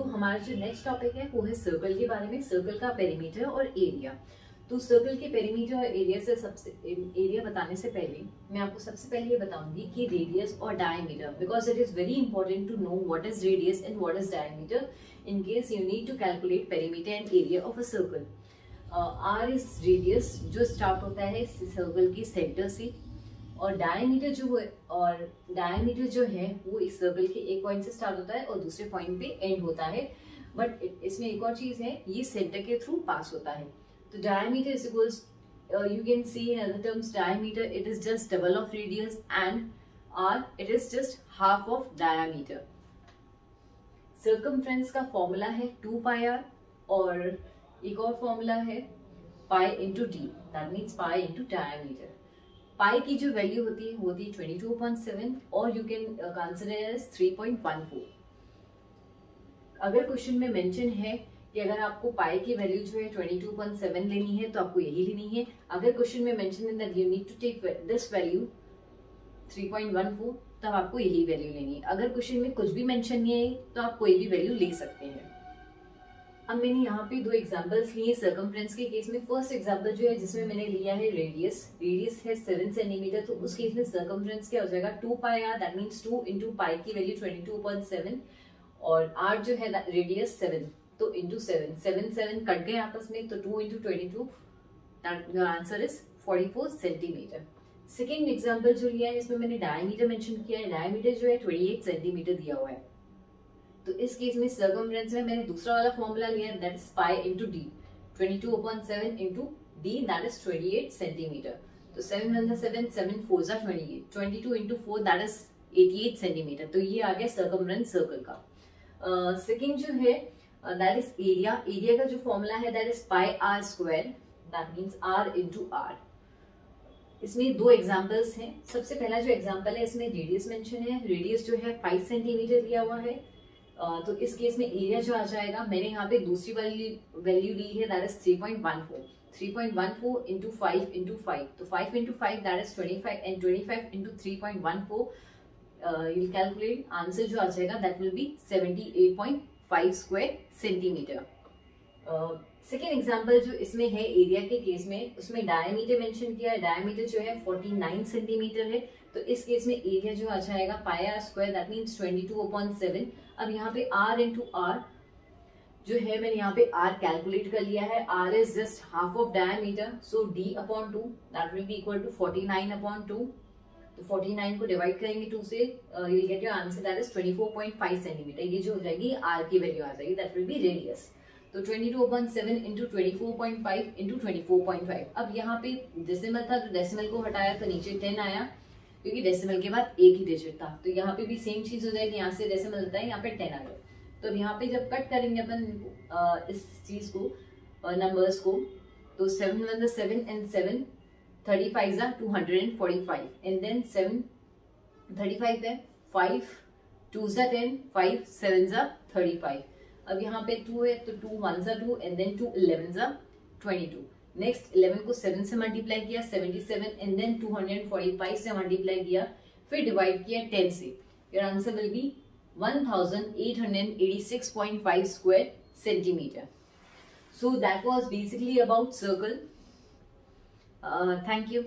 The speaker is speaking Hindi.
तो हमारा जो नेक्स्ट टॉपिक है, वो है सर्कल के बारे में। सर्कल का पेरीमीटर और एरिया तो सर्कल के पेरीमीटर और एरिया से सबसे एरिया बताने से पहले, मैं आपको सबसे पहले ये बताऊँगी कि रेडियस और diameter because it is very important to know what is radius and what is diameter in case you need to calculate perimeter and area of a circle R is radius जो स्टार्ट होता है सर्कल की सेंटर से। और डायमीटर जो है, और डायमीटर जो है, वो इस सर्कल के एक पॉइंट से स्टार्ट होता है और दूसरे पॉइंट पे एंड होता है। बट इसमें एक और चीज़ है, ये सेंटर के थ्रू पास होता है। तो diameter is equals you can see in other terms diameter it is just double of radius and R it is just half of diameter circum का फॉर्मूला है टू पाया और एक और फॉर्मूला है pi into D that means pi into diameter pi की जो वैल्यू होती है टू पॉइंट सेवन और you can consider as three point one four अगर क्वेश्चन में मेंशन है कि अगर आपको पाई की वैल्यू जो है ट्वेंटी टू पॉइंट सेवन लेनी है तो आपको यही लेनी है। अगर क्वेश्चन में मेंशन है that you need to take this value three point one four तब आपको यही वैल्यू लेनी है। अगर क्वेश्चन में कुछ भी मेंशन नहीं है तो आप कोई भी वैल्यू ले सकते हैं। अब मैंने यहाँ पे दो एग्जांपल्स लिए सर्कमफ्रेंस के केस में। फ़र्स्ट एग्जांपल जो है, जिसमें मैंने लिया है रेडियस रेडियस है सेवन सेंटीमीटर तो उस केस में सर्कमफ्रेंस क्या हो जाएगा? Two pi R that means two into pi की value twenty two point seven और आर जो है रेडियस सेवन तो into seven seven seven cut गए आपस में तो two into twenty two answer is forty four centimetre second example जो लिया है, इसमें मैंने डायमीटर मेंशन किया है। डायमीटर जो है ट्वेंटी एट सेंटीमीटर दिया हुआ है। तो इस केस में सर्कमफ्रेंस में मैंने दूसरा वाला फॉर्मूला लिया that is pi into D twenty two upon seven into D that is twenty eight centimetre तो seven one seven seven four जा twenty eight twenty two into four that is eighty eight centimetre तो ये आ गया सर्कमफ्रेंस सर्कल का। सेकेंड uh, जो है दैट इज़ एरिया एरिया का जो फॉर्मूला है that is pi R square that means R into R इसमें दो एग्जाम्पल्स हैं। सबसे पहला जो एग्ज़ाम्पल है इसमें रेडियस मेंशन है। रेडियस जो है फाइव सेंटीमीटर दिया हुआ है। तो इस केस में एरिया जो आ जाएगा, मैंने यहाँ पे दूसरी वाली वैल्यू ली है that is three point one four three point one four into five into five तो five into five that is twenty five and twenty five into three point one four you calculate answer जो आ जाएगा that will be seventy eight point five square centimetre second example जो इसमें है एरिया के केस में, उसमें डायमीटर मेंशन किया है डायमीटर जो है 49 सेंटीमीटर है तो इस केस में एरिया जो आ जाएगा pi R square that means twenty two upon seven अब यहाँ पे आर इंटू आर जो है, मैंने यहाँ पे आर कैलकुलेट कर लिया है. R is just half of diameter so D upon two that will be equal to forty nine upon two तो 49 को डिवाइड करेंगे टू से you get your answer that is 24.5 centimetre ये जो हो जाएगी आर की वैल्यू आ जाएगी दैट विल बी रेडियस तो 22 two upon seven into twenty four point five into twenty four point five अब यहाँ पे डेसिमल था तो डेसिमल को हटाया तो नीचे टेन आया. क्योंकि डेसिमल के बाद एक ही डिजिट था। तो यहाँ पे भी सेम चीज़ हो जाएगी, यहाँ से डेसिमल होता है, यहाँ पे टेन आ गया। तो अब यहाँ पे जब कट करेंगे अपन इस चीज़ को नंबर्स को तो seven one seven and seven thirty five ज़ा two hundred and forty five and then seven thirty five है फाइव टू ज़ा टेन फाइव सेवन ज़ा थर्टी फाइव अब यहाँ पे टू है तो टू वन सा two and then two eleven सा ट्वेंटी टू नेक्स्ट इलेवन को सेवन से मल्टीप्लाई किया seventy seven and then two hundred forty five से मल्टीप्लाई किया, फिर डिवाइड किया टेन से। Your answer will be one thousand eight hundred eighty six point five square centimeter so that was basically about circle thank you